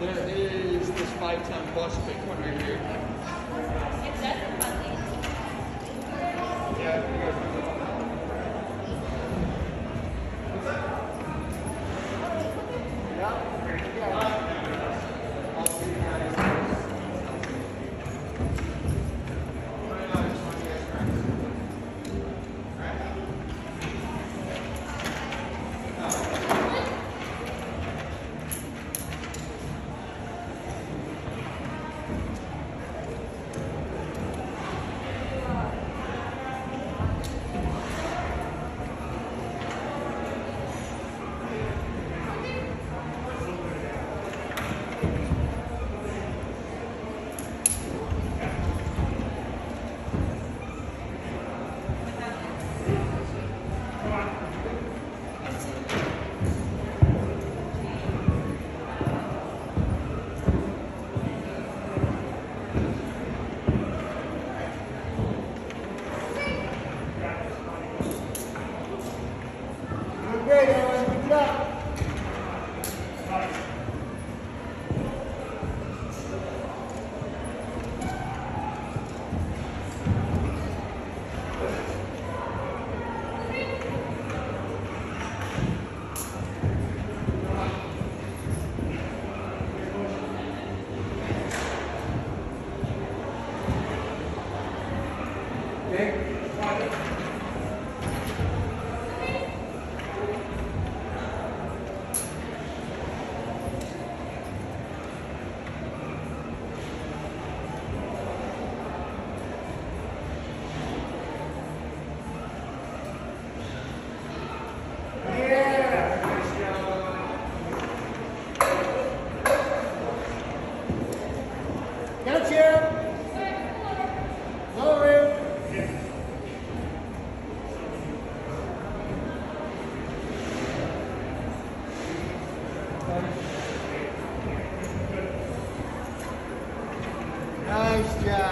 There is this five ton plus Bitcoin right here. Yeah, Nice job.